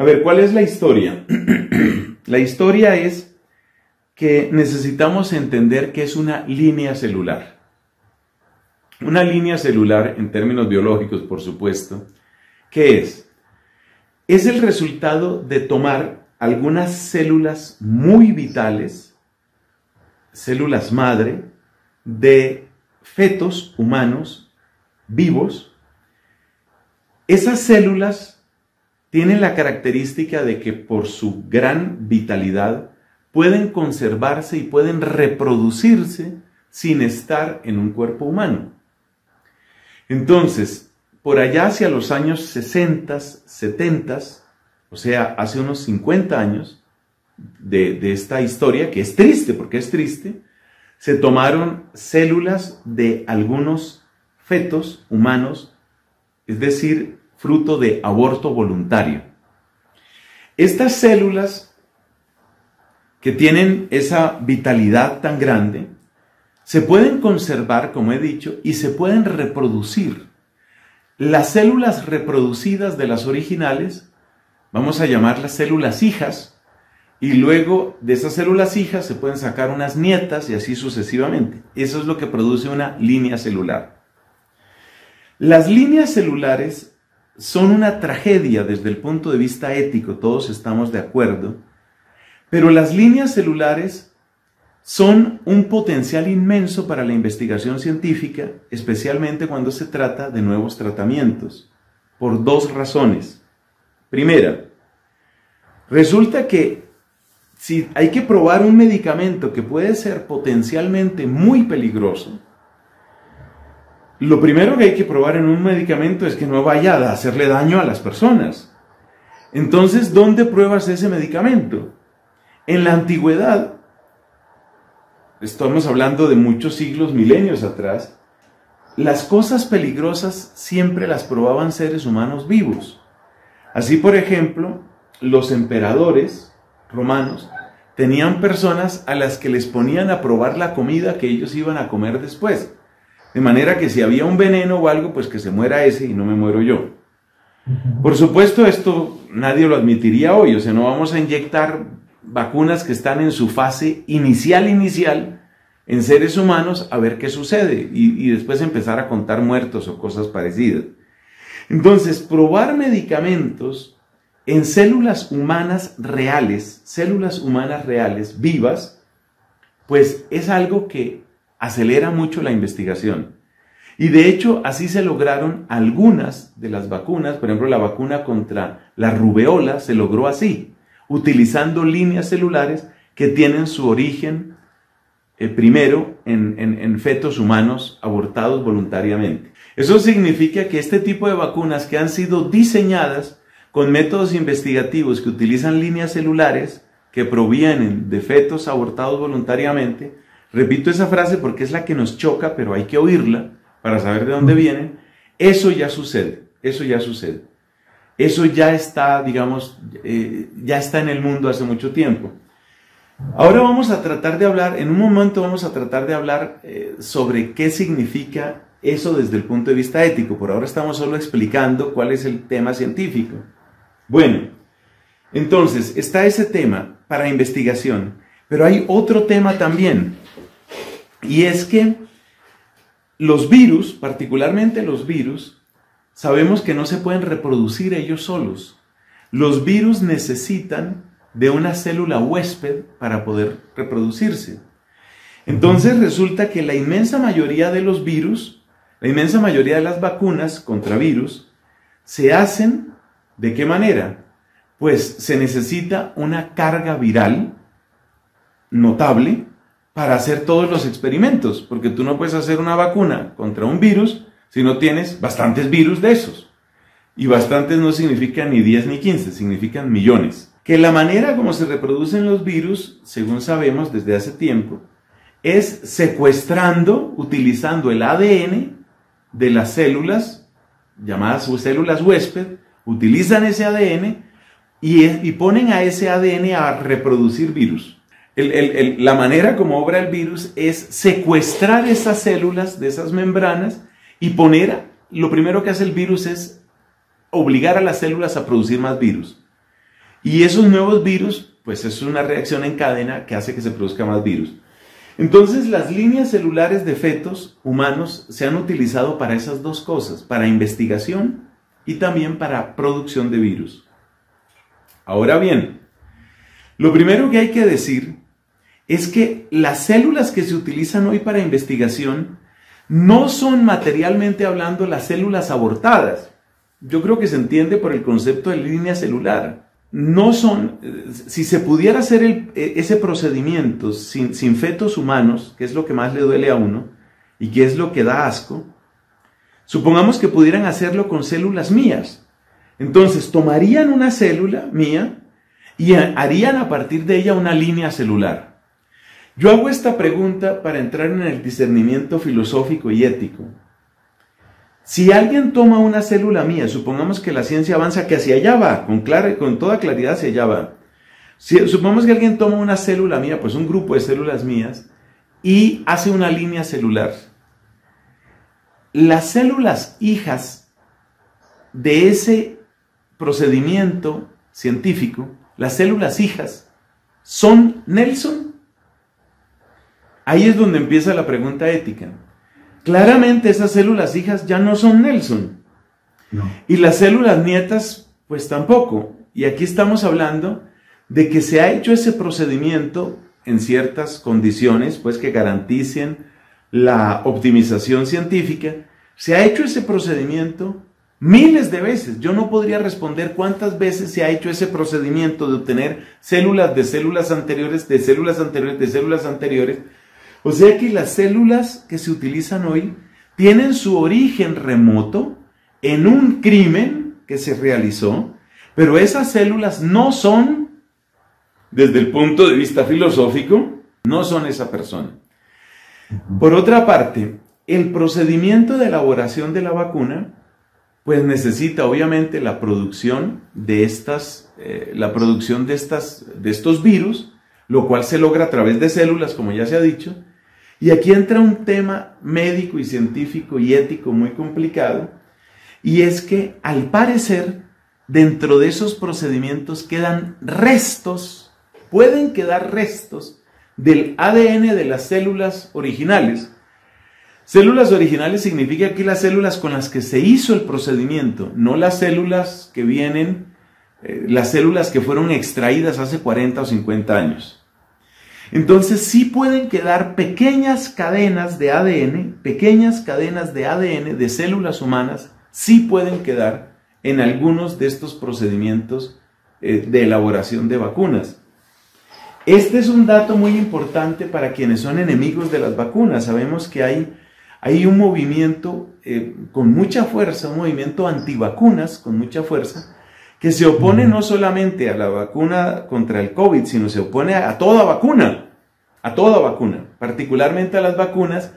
A ver, ¿cuál es la historia? la historia es que necesitamos entender que es una línea celular. Una línea celular, en términos biológicos, por supuesto, ¿qué es? Es el resultado de tomar algunas células muy vitales, células madre, de fetos humanos vivos. Esas células tienen la característica de que por su gran vitalidad pueden conservarse y pueden reproducirse sin estar en un cuerpo humano. Entonces, por allá hacia los años 60, 70, o sea, hace unos 50 años de, esta historia, que es triste, porque es triste, se tomaron células de algunos fetos humanos, es decir, fruto de aborto voluntario. Estas células que tienen esa vitalidad tan grande, se pueden conservar, como he dicho, y se pueden reproducir. Las células reproducidas de las originales, vamos a llamarlas células hijas, y luego de esas células hijas se pueden sacar unas nietas y así sucesivamente. Eso es lo que produce una línea celular. Las líneas celulares son una tragedia desde el punto de vista ético, todos estamos de acuerdo, pero las líneas celulares son un potencial inmenso para la investigación científica, especialmente cuando se trata de nuevos tratamientos, por dos razones. Primera, resulta que si hay que probar un medicamento que puede ser potencialmente muy peligroso, lo primero que hay que probar en un medicamento es que no vaya a hacerle daño a las personas. Entonces, ¿dónde pruebas ese medicamento? En la antigüedad, estamos hablando de muchos siglos, milenios atrás, las cosas peligrosas siempre las probaban seres humanos vivos. Así, por ejemplo, los emperadores romanos tenían personas a las que les ponían a probar la comida que ellos iban a comer después. De manera que si había un veneno o algo, pues que se muera ese y no me muero yo. Por supuesto, esto nadie lo admitiría hoy, o sea, no vamos a inyectar vacunas que están en su fase inicial, inicial, en seres humanos, a ver qué sucede y, y después empezar a contar muertos o cosas parecidas. Entonces, probar medicamentos en células humanas reales, células humanas reales, vivas, pues es algo que acelera mucho la investigación. Y de hecho, así se lograron algunas de las vacunas, por ejemplo, la vacuna contra la rubeola se logró así utilizando líneas celulares que tienen su origen eh, primero en, en fetos humanos abortados voluntariamente. Eso significa que este tipo de vacunas que han sido diseñadas con métodos investigativos que utilizan líneas celulares que provienen de fetos abortados voluntariamente, repito esa frase porque es la que nos choca, pero hay que oírla para saber de dónde vienen, eso ya sucede, eso ya sucede. Eso ya está, digamos, eh, ya está en el mundo hace mucho tiempo. Ahora vamos a tratar de hablar, en un momento vamos a tratar de hablar eh, sobre qué significa eso desde el punto de vista ético. Por ahora estamos solo explicando cuál es el tema científico. Bueno, entonces está ese tema para investigación, pero hay otro tema también, y es que los virus, particularmente los virus, sabemos que no se pueden reproducir ellos solos. Los virus necesitan de una célula huésped para poder reproducirse. Entonces resulta que la inmensa mayoría de los virus, la inmensa mayoría de las vacunas contra virus, se hacen de qué manera? Pues se necesita una carga viral notable para hacer todos los experimentos, porque tú no puedes hacer una vacuna contra un virus si no tienes bastantes virus de esos. Y bastantes no significan ni 10 ni 15, significan millones. Que la manera como se reproducen los virus, según sabemos desde hace tiempo, es secuestrando, utilizando el ADN de las células, llamadas células huésped, utilizan ese ADN y, y ponen a ese ADN a reproducir virus. La manera como obra el virus es secuestrar esas células de esas membranas y poner, lo primero que hace el virus es obligar a las células a producir más virus. Y esos nuevos virus, pues es una reacción en cadena que hace que se produzca más virus. Entonces las líneas celulares de fetos humanos se han utilizado para esas dos cosas, para investigación y también para producción de virus. Ahora bien, lo primero que hay que decir es que las células que se utilizan hoy para investigación no son materialmente hablando las células abortadas. Yo creo que se entiende por el concepto de línea celular. No son, si se pudiera hacer e, ese procedimiento sin fetos humanos, que es lo que más le duele a uno y que es lo que da asco, supongamos que pudieran hacerlo con células mías. Entonces tomarían una célula mía y harían a partir de ella una línea celular. Yo hago esta pregunta para entrar en el discernimiento filosófico y ético. Si alguien toma una célula mía, supongamos que la ciencia avanza que hacia allá va, con, toda claridad hacia allá va. Si, supongamos que alguien toma una célula mía, pues un grupo de células mías, y hace una línea celular. Las células hijas de ese procedimiento científico, las células hijas, son Nelson Ahí es donde empieza la pregunta ética. Claramente esas células hijas ya no son Nelson. Y las células nietas, pues tampoco. Y aquí estamos hablando de que se ha hecho ese procedimiento en ciertas condiciones, pues que garanticen la optimización científica. Se ha hecho ese procedimiento miles de veces. Yo no podría responder cuántas veces se ha hecho ese procedimiento de obtener células de células anteriores, de células anteriores, de células anteriores, o sea que las células que se utilizan hoy tienen su origen remoto en un crimen que se realizó, pero esas células no son, desde el punto de vista filosófico, no son esa persona. Por otra parte, el procedimiento de elaboración de la vacuna, pues necesita obviamente la producción de estas, eh, la producción de estas, de estos virus, lo cual se logra a través de células, como ya se ha dicho, y aquí entra un tema médico y científico y ético muy complicado, y es que al parecer dentro de esos procedimientos quedan restos, pueden quedar restos del ADN de las células originales. Células originales significa aquí las células con las que se hizo el procedimiento, no las células que vienen, eh, las células que fueron extraídas hace 40 o 50 años. Entonces sí pueden quedar pequeñas cadenas de ADN, pequeñas cadenas de ADN de células humanas, sí pueden quedar en algunos de estos procedimientos eh, de elaboración de vacunas. Este es un dato muy importante para quienes son enemigos de las vacunas. Sabemos que hay, hay un movimiento eh, con mucha fuerza, un movimiento antivacunas con mucha fuerza, que se opone no solamente a la vacuna contra el COVID, sino se opone a, toda vacuna, a toda vacuna, particularmente a las vacunas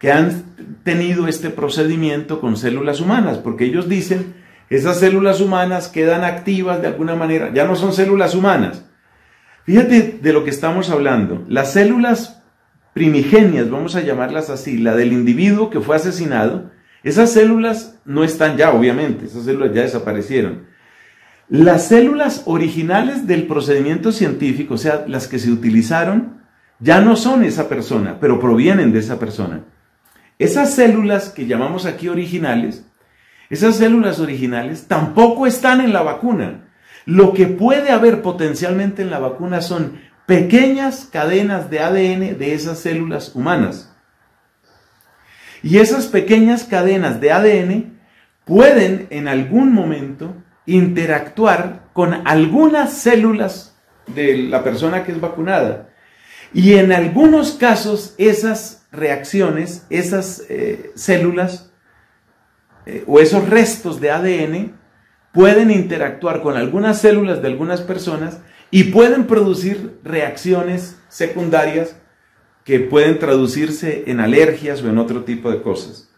que han tenido este procedimiento con células humanas, porque ellos dicen, esas células humanas quedan activas de alguna manera, ya no son células humanas. Fíjate de lo que estamos hablando. Las células primigenias, vamos a llamarlas así, la del individuo que fue asesinado, esas células no están ya, obviamente, esas células ya desaparecieron. Las células originales del procedimiento científico, o sea, las que se utilizaron, ya no son esa persona, pero provienen de esa persona. Esas células que llamamos aquí originales, esas células originales tampoco están en la vacuna. Lo que puede haber potencialmente en la vacuna son pequeñas cadenas de ADN de esas células humanas. Y esas pequeñas cadenas de ADN pueden en algún momento interactuar con algunas células de la persona que es vacunada. Y en algunos casos esas reacciones, esas eh, células eh, o esos restos de ADN pueden interactuar con algunas células de algunas personas y pueden producir reacciones secundarias que pueden traducirse en alergias o en otro tipo de cosas.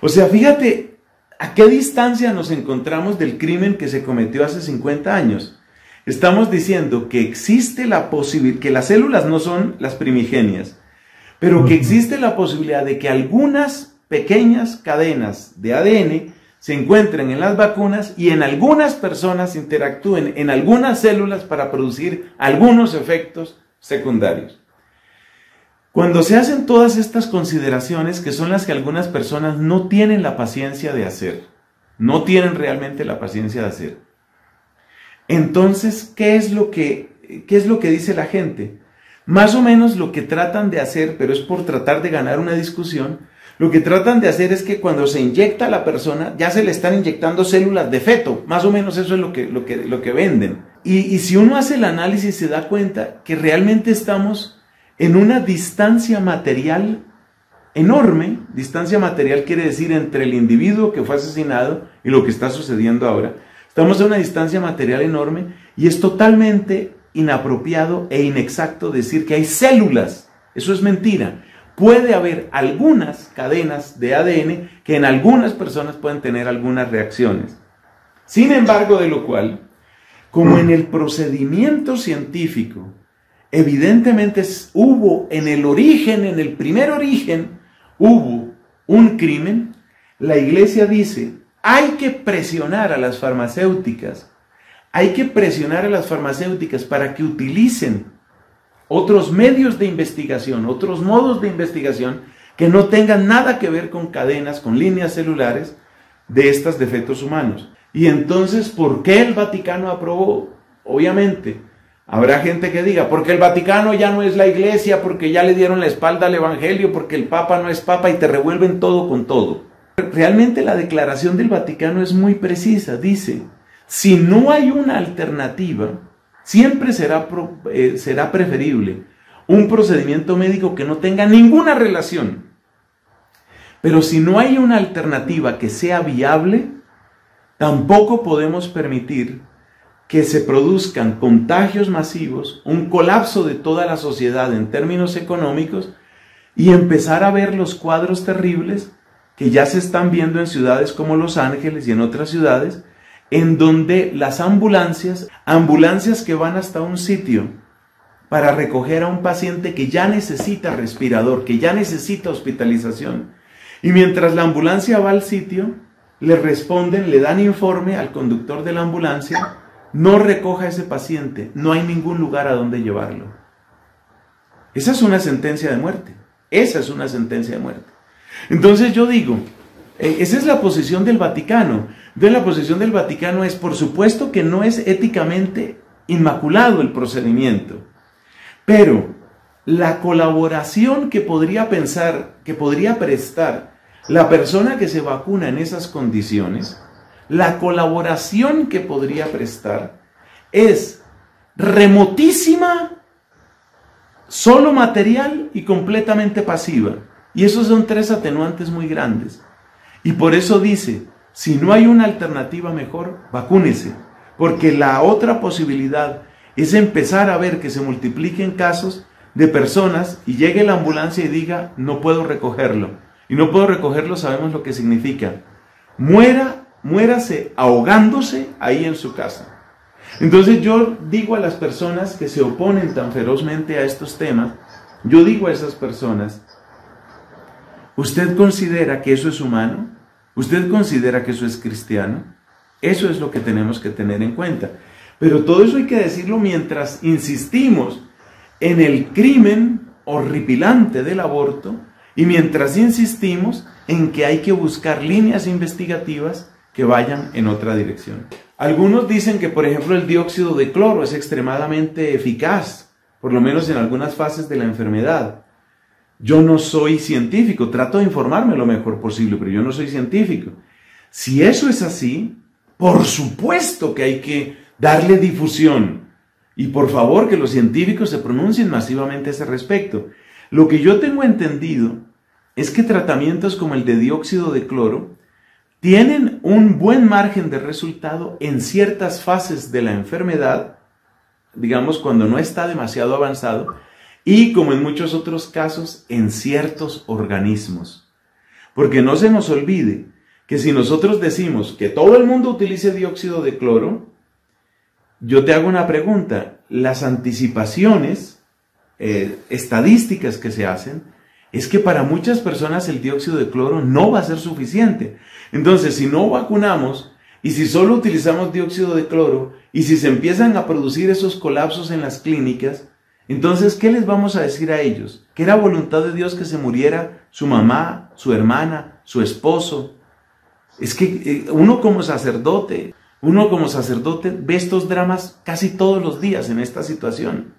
O sea, fíjate ¿A qué distancia nos encontramos del crimen que se cometió hace 50 años? Estamos diciendo que existe la posibilidad, que las células no son las primigenias, pero que existe la posibilidad de que algunas pequeñas cadenas de ADN se encuentren en las vacunas y en algunas personas interactúen en algunas células para producir algunos efectos secundarios. Cuando se hacen todas estas consideraciones, que son las que algunas personas no tienen la paciencia de hacer, no tienen realmente la paciencia de hacer, entonces, ¿qué es lo que, qué es lo que dice la gente? Más o menos lo que tratan de hacer, pero es por tratar de ganar una discusión, lo que tratan de hacer es que cuando se inyecta a la persona, ya se le están inyectando células de feto. Más o menos eso es lo que, lo que, lo que venden. Y, y si uno hace el análisis se da cuenta que realmente estamos en una distancia material enorme. Distancia material quiere decir entre el individuo que fue asesinado y lo que está sucediendo ahora. Estamos en una distancia material enorme y es totalmente inapropiado e inexacto decir que hay células. Eso es mentira puede haber algunas cadenas de ADN que en algunas personas pueden tener algunas reacciones. Sin embargo, de lo cual, como en el procedimiento científico, evidentemente hubo en el origen, en el primer origen, hubo un crimen, la iglesia dice, hay que presionar a las farmacéuticas, hay que presionar a las farmacéuticas para que utilicen otros medios de investigación, otros modos de investigación que no tengan nada que ver con cadenas, con líneas celulares de estos defectos humanos. Y entonces, ¿por qué el Vaticano aprobó? Obviamente, habrá gente que diga, porque el Vaticano ya no es la iglesia, porque ya le dieron la espalda al Evangelio, porque el Papa no es Papa y te revuelven todo con todo. Realmente la declaración del Vaticano es muy precisa. Dice, si no hay una alternativa, Siempre será, eh, será preferible un procedimiento médico que no tenga ninguna relación. Pero si no hay una alternativa que sea viable, tampoco podemos permitir que se produzcan contagios masivos, un colapso de toda la sociedad en términos económicos y empezar a ver los cuadros terribles que ya se están viendo en ciudades como Los Ángeles y en otras ciudades, en donde las ambulancias, ambulancias que van hasta un sitio para recoger a un paciente que ya necesita respirador, que ya necesita hospitalización, y mientras la ambulancia va al sitio, le responden, le dan informe al conductor de la ambulancia, no recoja a ese paciente, no hay ningún lugar a donde llevarlo. Esa es una sentencia de muerte, esa es una sentencia de muerte. Entonces yo digo, eh, esa es la posición del Vaticano. De la posición del Vaticano es, por supuesto, que no es éticamente inmaculado el procedimiento, pero la colaboración que podría pensar, que podría prestar la persona que se vacuna en esas condiciones, la colaboración que podría prestar es remotísima, solo material y completamente pasiva. Y esos son tres atenuantes muy grandes. Y por eso dice, si no hay una alternativa mejor, vacúnese. Porque la otra posibilidad es empezar a ver que se multipliquen casos de personas y llegue la ambulancia y diga, no puedo recogerlo. Y no puedo recogerlo, sabemos lo que significa. Muera, muérase ahogándose ahí en su casa. Entonces yo digo a las personas que se oponen tan ferozmente a estos temas, yo digo a esas personas, ¿usted considera que eso es humano? ¿Usted considera que eso es cristiano? Eso es lo que tenemos que tener en cuenta. Pero todo eso hay que decirlo mientras insistimos en el crimen horripilante del aborto y mientras insistimos en que hay que buscar líneas investigativas que vayan en otra dirección. Algunos dicen que, por ejemplo, el dióxido de cloro es extremadamente eficaz, por lo menos en algunas fases de la enfermedad. Yo no soy científico, trato de informarme lo mejor posible, pero yo no soy científico. Si eso es así, por supuesto que hay que darle difusión. Y por favor que los científicos se pronuncien masivamente a ese respecto. Lo que yo tengo entendido es que tratamientos como el de dióxido de cloro tienen un buen margen de resultado en ciertas fases de la enfermedad, digamos cuando no está demasiado avanzado, y como en muchos otros casos en ciertos organismos. Porque no se nos olvide que si nosotros decimos que todo el mundo utilice dióxido de cloro, yo te hago una pregunta. Las anticipaciones eh, estadísticas que se hacen es que para muchas personas el dióxido de cloro no va a ser suficiente. Entonces, si no vacunamos y si solo utilizamos dióxido de cloro y si se empiezan a producir esos colapsos en las clínicas, entonces, ¿qué les vamos a decir a ellos? Que era voluntad de Dios que se muriera su mamá, su hermana, su esposo. Es que eh, uno como sacerdote, uno como sacerdote ve estos dramas casi todos los días en esta situación.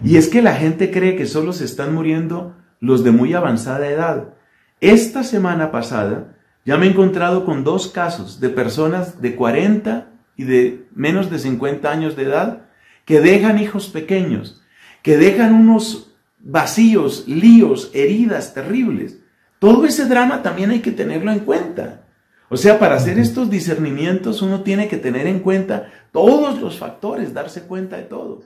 Y es que la gente cree que solo se están muriendo los de muy avanzada edad. Esta semana pasada ya me he encontrado con dos casos de personas de 40 y de menos de 50 años de edad que dejan hijos pequeños que dejan unos vacíos, líos, heridas terribles. Todo ese drama también hay que tenerlo en cuenta. O sea, para hacer estos discernimientos uno tiene que tener en cuenta todos los factores, darse cuenta de todo.